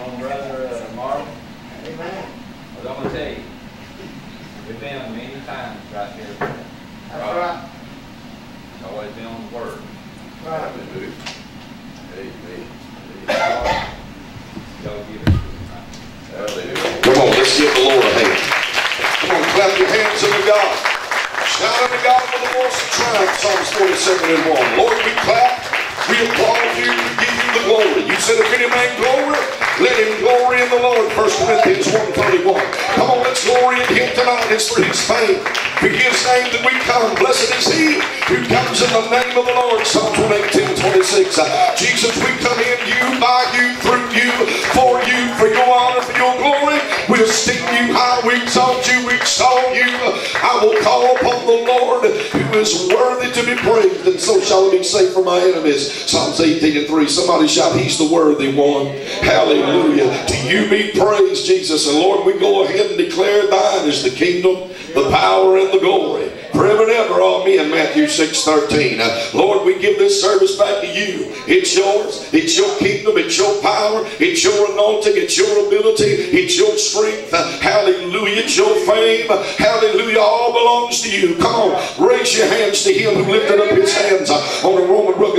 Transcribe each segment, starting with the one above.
on Brother uh, Mark. Amen. But I'm gonna tell you, we've been on many times right here. That's right. It's always been on the word. Right. Hallelujah. Amen. Y'all give it to us. Hallelujah. Come on, let's give the Lord a hand. Come on, clap your hands unto God. Shout unto God with the voice of triumph. Psalms 47 and 1. Lord, we clap. We applaud you. Give you the glory. You said, if any man glory, let him glory in the Lord. 1 Corinthians 1.31. Come on, let's glory in him tonight. It's for his fame. For his name that we come. Blessed is he who comes in the name of the Lord. Psalms 118, 26. Uh, Jesus, we come in you, by you, through you, for you, for your honor, for your glory. We'll esteem you high. We exalt you. We extol you. I will call upon the Lord who is worthy to be praised. And so shall I be safe from my enemies. Psalms 18 and 3. Somebody shout, He's the worthy one. Hallelujah. To you be praised, Jesus. And Lord, we go ahead and declare thine is the kingdom, the power, and the glory. And ever. Matthew 6 13. Uh, Lord, we give this service back to you. It's yours. It's your kingdom. It's your power. It's your anointing. It's your ability. It's your strength. Uh, hallelujah. It's your fame. Hallelujah. All belongs to you. Come on. Raise your hands to him who lifted up his hands uh, on a Roman cruel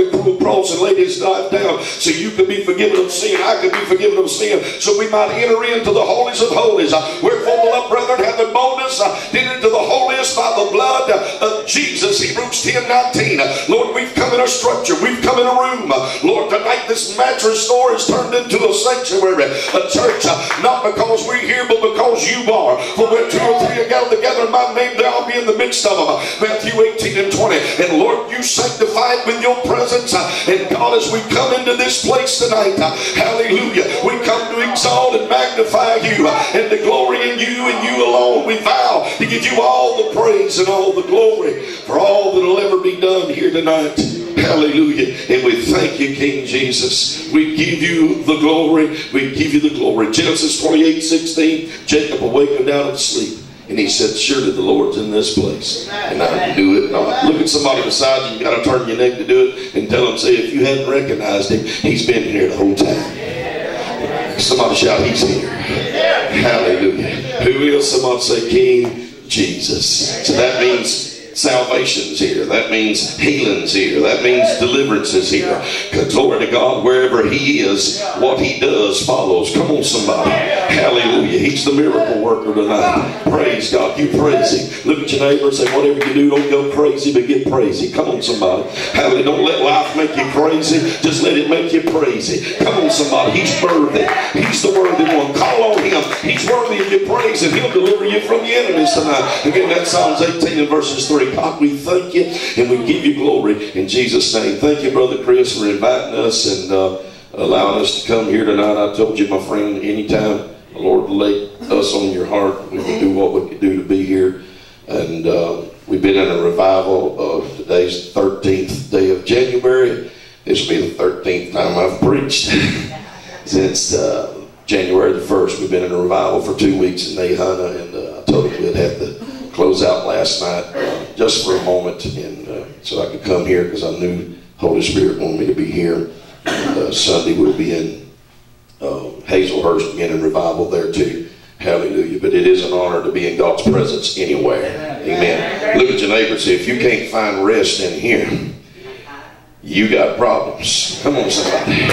cross and laid his life down so you could be forgiven of sin. I could be forgiven of sin so we might enter into the holies of holies. Uh, Wherefore, beloved brethren, having boldness, uh, did into the holiest by the blood of Jesus. Hebrews 10 19. Uh, Lord, we've come in a structure. We've come in a room. Uh, Lord, tonight this mattress store is turned into a sanctuary, a church, uh, not because we're here, but because you are. For where two or three are gathered together in my name, there I'll be in the midst of them. Uh, Matthew 18 and 20. And Lord, you sanctify it with your presence. And God, as we come into this place tonight, uh, hallelujah, we come to exalt and magnify you uh, and to glory in you and you alone. We vow to give you all the praise and all the glory for all that will ever be done here tonight. Hallelujah. And we thank you, King Jesus. We give you the glory. We give you the glory. Genesis 28 16. Jacob awakened out of sleep. And he said, Surely the Lord's in this place. And I can do it not. Look at somebody beside you. You got to turn your neck to do it and tell them, say, if you hadn't recognized him, he's been here the whole time. Somebody shout, He's here. Hallelujah. Who is? Somebody say, King Jesus. So that means salvation's here. That means healing's here. That means deliverance is here. Glory to God, wherever He is, what He does follows. Come on, somebody. Hallelujah. He's the miracle worker tonight. Praise God. You praise Him. Look at your neighbor and say, whatever you do, don't go crazy, but get crazy. Come on, somebody. Hallelujah. Don't let life make you crazy. Just let it make you crazy. Come on, somebody. He's worthy. He's the worthy one. Call on Him. He's worthy of your praise, and He'll deliver you from the enemies tonight. Again, that's Psalms 18 and verses 3. God, we thank you and we give you glory in Jesus' name. Thank you, Brother Chris, for inviting us and uh, allowing us to come here tonight. I told you, my friend, anytime the Lord laid us on your heart, we can do what we can do to be here. And uh, we've been in a revival of today's 13th day of January. This will be the 13th time I've preached since uh, January the 1st. We've been in a revival for two weeks in Nahunta, and uh, I told him we'd have to close out last night just for a moment, and uh, so I could come here because I knew Holy Spirit wanted me to be here. And, uh, Sunday we'll be in uh, Hazlehurst again in revival there too. Hallelujah. But it is an honor to be in God's presence anywhere. Amen. Look at your neighbor and say, if you can't find rest in here, you got problems. Come on, somebody.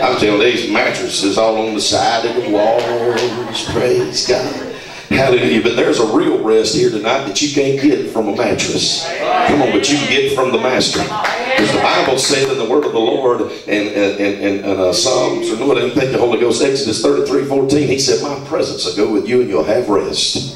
I'm telling you, these mattresses all on the side of the walls. Praise God. Hallelujah. But there's a real rest here tonight that you can't get from a mattress. Come on, but you can get from the Master. Because the Bible said in the word of the Lord and, and, and, and uh, Psalms, or no, I didn't think the Holy Ghost, Exodus 33 14, he said, My presence will go with you and you'll have rest.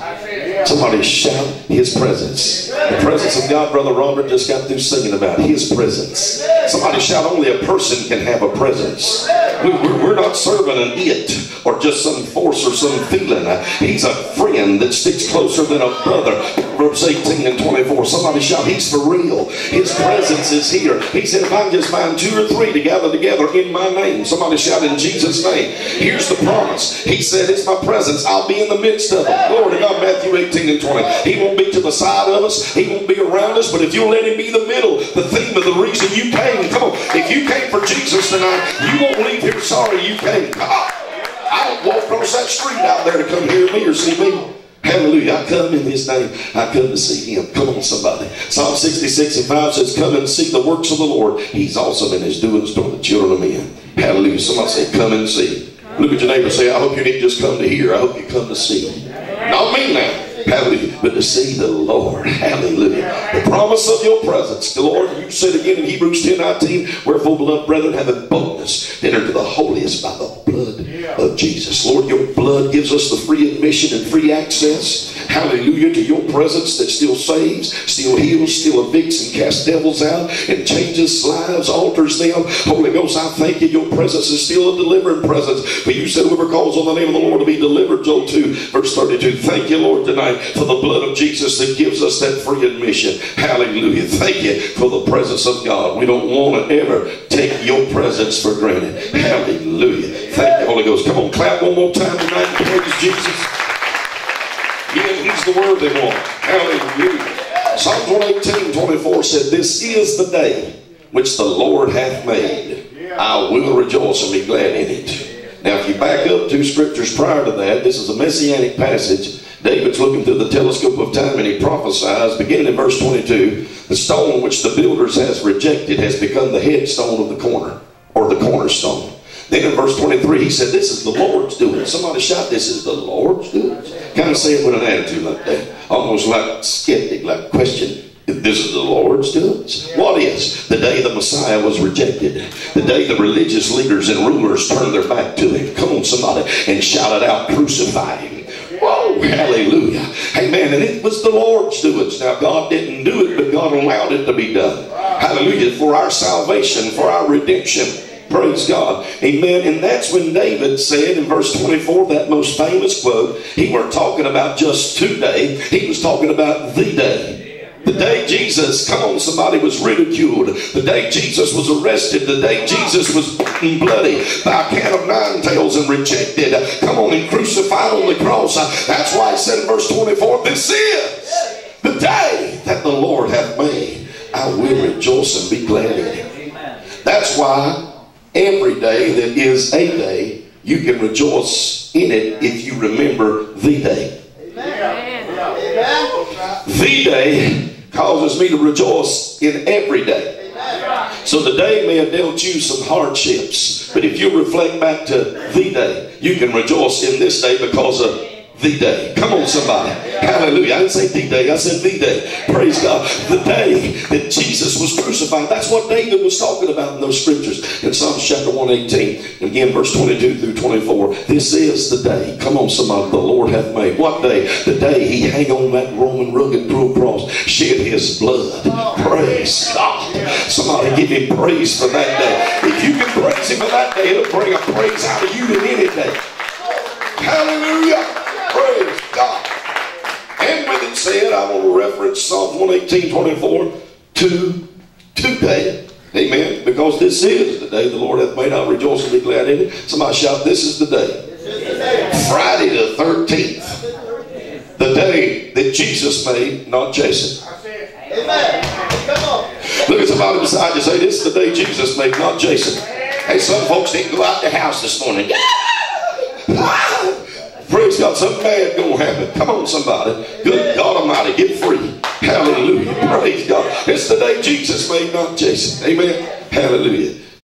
Somebody shout his presence. The presence of God, Brother Robert just got through singing about his presence. Somebody shout, only a person can have a presence. We, we're not serving an it or just some force or some feeling. He's a friend that sticks closer than a brother. Proverbs 18 and 24. Somebody shout, He's for real. His presence is here. He said, If I can just find two or three to gather together in my name, somebody shout in Jesus' name. Here's the promise. He said, It's my presence. I'll be in the midst of them. Glory to God, Matthew 18 and 20. He won't be to the side of us, He won't be around us, but if you'll let Him be the middle, the theme of the reason you came, come on. If you came for Jesus tonight, you won't leave here sorry you came. I don't walk across that street out there to come hear me or see me. Hallelujah. I come in his name. I come to see him. Come on, somebody. Psalm 66 and 5 says, Come and see the works of the Lord. He's awesome in his doings toward the children of men. Hallelujah. Somebody say, Come and see. Look at your neighbor say, I hope you didn't just come to hear. I hope you come to see. Not me now. Hallelujah. But to see the Lord. Hallelujah. The promise of your presence. The Lord, you said again in Hebrews 10 19, wherefore, beloved brethren, having boldness enter into the holiest by the blood of Jesus. Lord, us the free admission and free access. Hallelujah. To your presence that still saves, still heals, still evicts and casts devils out and changes lives, alters them. Holy Ghost, I thank you. Your presence is still a delivering presence. But you said, whoever calls on the name of the Lord to be delivered, Joel 2, verse 32. Thank you, Lord, tonight for the blood of Jesus that gives us that free admission. Hallelujah. Thank you for the presence of God. We don't want to ever take your presence for granted. Hallelujah. Thank you, Holy Ghost. Come on, clap one more time tonight praise Jesus. Yeah, he's the worthy one. Hallelujah. Psalm 118, 24 said, This is the day which the Lord hath made. I will rejoice and be glad in it. Now, if you back up two scriptures prior to that, this is a messianic passage. David's looking through the telescope of time and he prophesies, beginning in verse 22, the stone which the builders has rejected has become the headstone of the corner, or the cornerstone. Then in verse 23, he said, This is the Lord's doing. Somebody shout, This is the Lord's doing. Kind of say it with an attitude like that. Almost like skeptic, like question. This is the Lord's doing. What is? The day the Messiah was rejected. The day the religious leaders and rulers turned their back to him. Come on, somebody. And shouted out, Crucify him. Whoa, hallelujah. Amen. And it was the Lord's doings. Now, God didn't do it, but God allowed it to be done. Hallelujah. For our salvation, for our redemption. Praise God. Amen. And that's when David said in verse 24, that most famous quote, he weren't talking about just today, he was talking about the day. The day Jesus, come on, somebody was ridiculed. The day Jesus was arrested. The day Jesus was beaten bloody by a cat of nine tails and rejected. Come on, and crucified on the cross. That's why he said in verse 24, This is the day that the Lord hath made. I will rejoice and be glad in it. That's why every day that is a day, you can rejoice in it if you remember the day. The day causes me to rejoice in every day. So the day may have dealt you some hardships, but if you reflect back to the day, you can rejoice in this day because of the day. Come on, somebody. Hallelujah. I didn't say the day, I said the day. Praise God. The day that Jesus was crucified. That's what David was talking about in those scriptures. In Psalms chapter 118, again, verse 22 through 24. This is the day. Come on, somebody. The Lord hath made. What day? The day he hang on that Roman rugged cruel cross, shed his blood. Praise God. Somebody give him praise for that day. If you can praise him for that day, it'll bring a praise out of you in any day. Hallelujah. God. And with it said, I want to reference Psalm 118, 24 to today. Amen. Because this is the day the Lord hath made. I'll rejoice and be glad in it. Somebody shout, This is the day. Friday the 13th. The day that Jesus made, not Jason. Amen. Come on. Look at somebody beside you say, This is the day Jesus made, not Jason. Hey, some folks didn't go out the house this morning. Praise God, something bad gonna happen. Come on, somebody. Good God Almighty, get free. Hallelujah. Praise God. It's the day Jesus made, not Jason. Amen. Hallelujah.